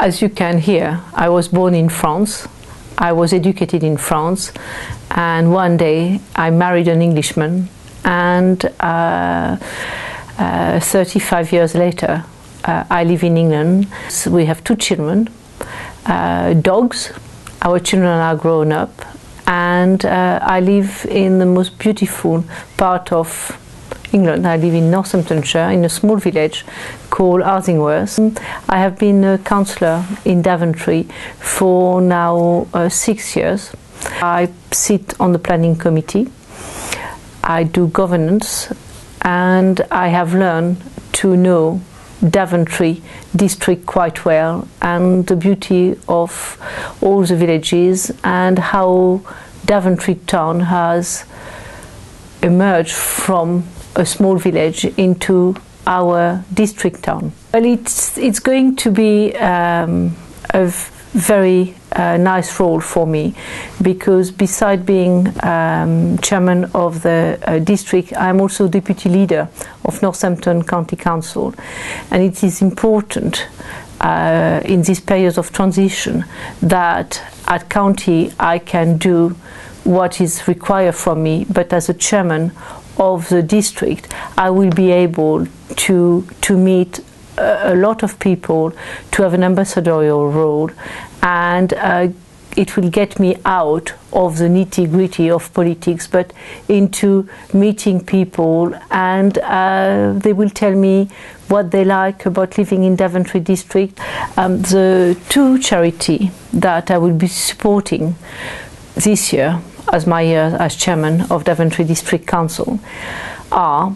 As you can hear, I was born in France. I was educated in France, and one day I married an Englishman, and uh, uh, 35 years later, uh, I live in England. So we have two children, uh, dogs. Our children are grown up, and uh, I live in the most beautiful part of England. I live in Northamptonshire in a small village called Arthingworth. I have been a councillor in Daventry for now uh, six years. I sit on the planning committee. I do governance and I have learned to know Daventry district quite well and the beauty of all the villages and how Daventry town has emerged from a small village into our district town. Well, it's, it's going to be um, a very uh, nice role for me because beside being um, chairman of the uh, district, I'm also deputy leader of Northampton County Council, and it is important uh, in this period of transition that at county I can do what is required from me, but as a chairman of the district, I will be able to to meet a, lot of people, to have an ambassadorial role, and uh, it will get me out of the nitty gritty of politics, but into meeting people, and uh, they will tell me what they like about living in Daventry district. Um, the two charity that I will be supporting this year as my year as chairman of Daventry District Council are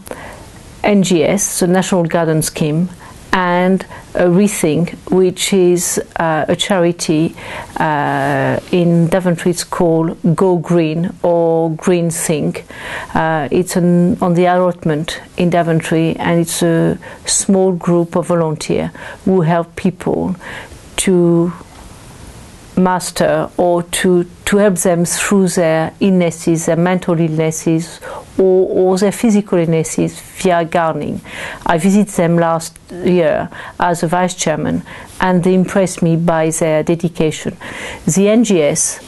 NGS, the National Garden Scheme, and Rethink, which is uh, a charity uh, in Daventry. It's called Go Green or Green Think. Uh, it's an, on the allotment in Daventry, and it's a small group of volunteers who help people to master or to, to help them through their illnesses, their mental illnesses, or, or their physical illnesses via gardening. I visited them last year as a vice chairman, and they impressed me by their dedication. The NGS,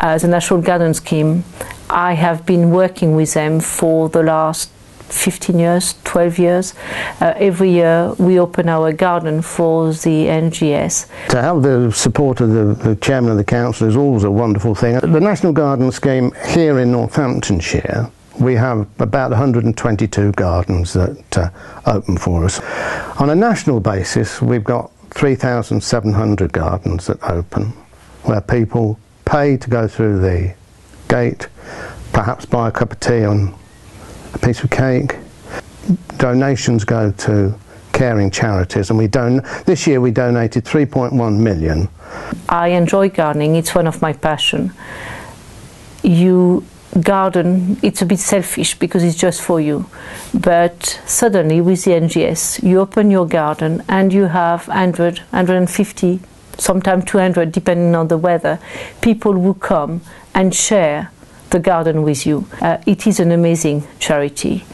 uh, the National Garden Scheme, I have been working with them for the last 15 years, 12 years. Uh, every year we open our garden for the NGS. To have the support of the, the chairman of the council is always a wonderful thing. The National Garden Scheme here in Northamptonshire we have about 122 gardens that uh, open for us. On a national basis, we've got 3,700 gardens that open, where people pay to go through the gate, perhaps buy a cup of tea on a piece of cake. Donations go to caring charities, and we don- this year we donated 3.1 million. I enjoy gardening; it's one of my passion. You garden, it's a bit selfish because it's just for you. But suddenly, with the NGS, you open your garden and you have 100, 150, sometimes 200, depending on the weather, people who come and share the garden with you. Uh, it is an amazing charity.